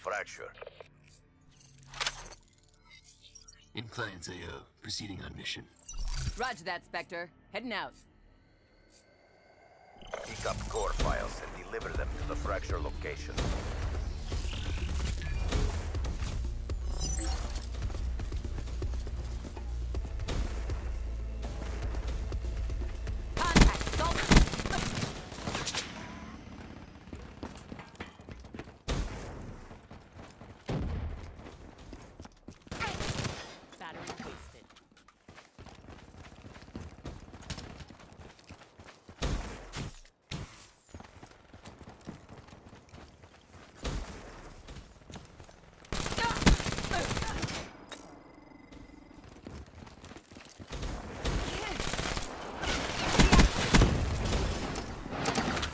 fracture. In client's AO, uh, proceeding on mission. Roger that, Spectre. Heading out. Pick up core files and deliver them to the fracture location. Contact! Salt! Battery wasted.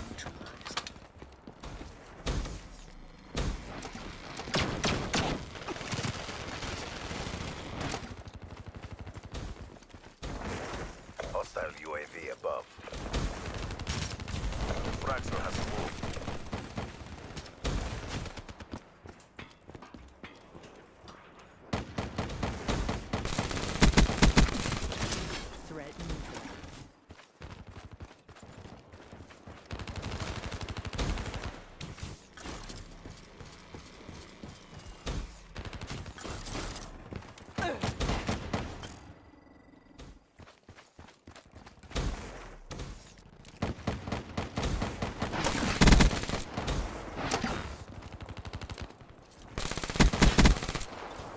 Neutralized. Hostile UAV above. Fracture has moved. Threat neutralized.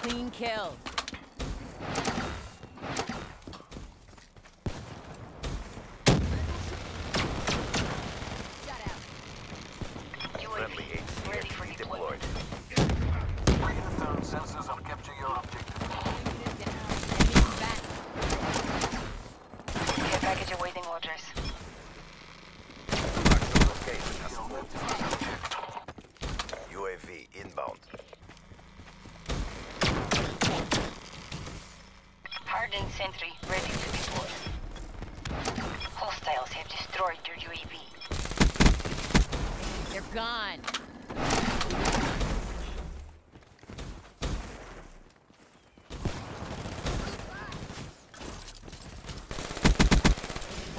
Clean kill. Shut out. Friendly HCXD deployed. Sound sensors will capture your objective. Unit down. Enemy back. Care package awaiting orders. Fracture location has moved. UAV inbound. Hardened sentry ready to deploy. Hostiles have destroyed your UAV. They're gone.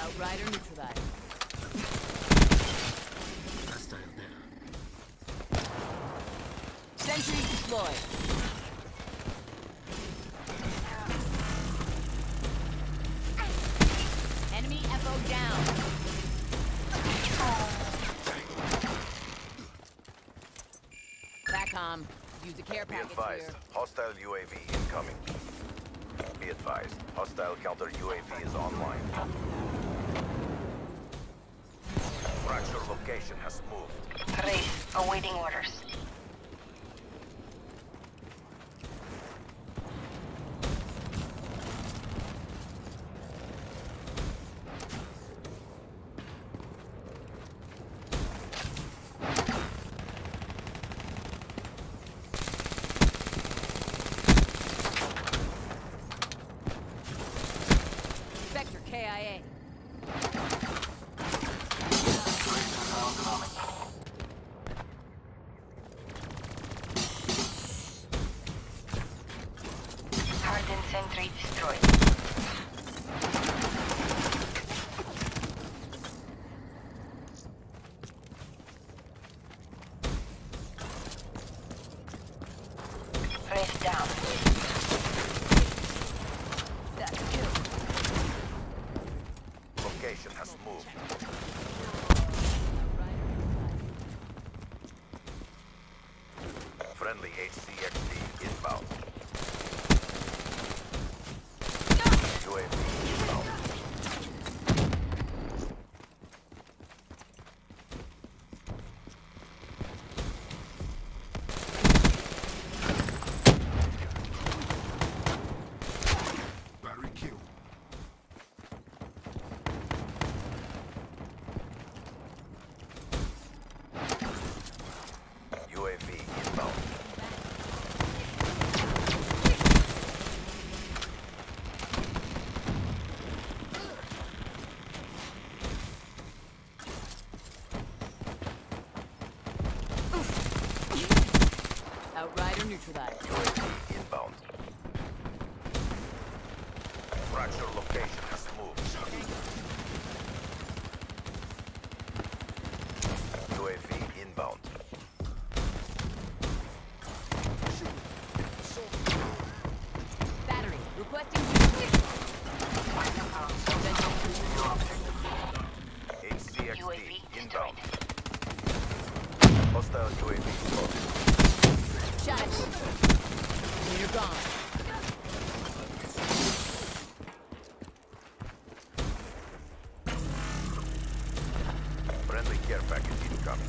Outrider neutralized. Hostile down. Sentry deployed. Backcom. Use a care Be package advised, here. hostile UAV incoming. Be advised, hostile counter UAV is online. Fracture location has moved. Race awaiting orders. Spectre KIA. Hardened sentry destroyed. Race down. Location has moved. Friendly HCXD inbound. UAV inbound. Battery kill. UAV inbound. Outrider neutralized. Inbound. Fracture location has moved. UAV inbound. Incoming.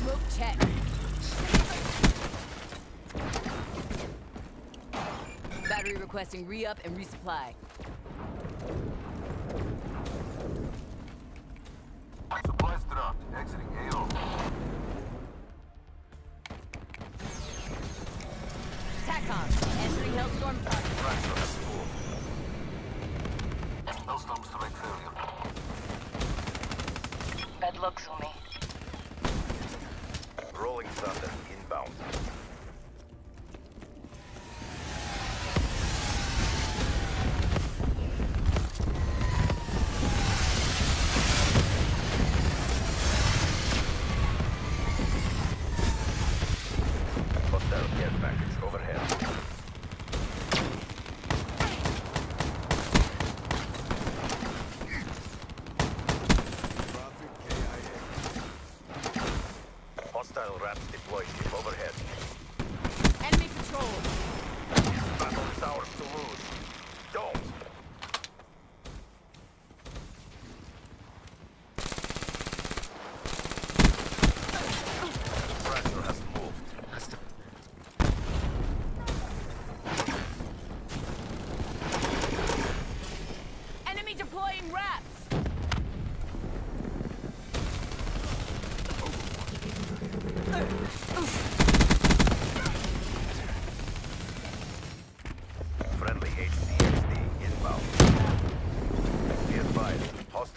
Smoke check. Battery requesting re-up and resupply. Bad luck, Zumi. Rolling Thunder inbound. Hostile care package overhead. Hostile RAPS deploy ship overhead. Enemy patrol. Battle is ours to lose. Don't! Pressure has moved. Hostile. Enemy deploying RAPS. Friendly HCXD inbound. Be advised,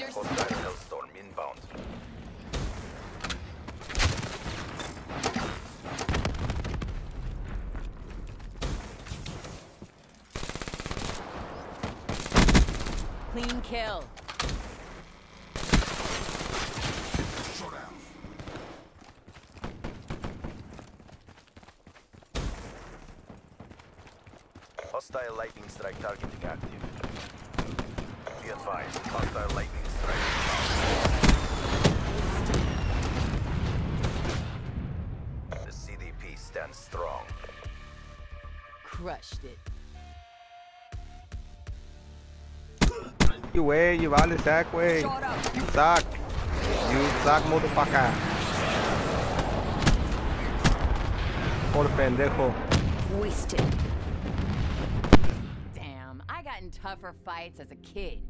Hostile inbound. Clean kill. Hostile lightning strike targeting active. Be advised, hostile lightning Crushed it. You way, you vale sack way. You suck. You suck motherfucker. Por pendejo. Wasted. Damn, I got in tougher fights as a kid.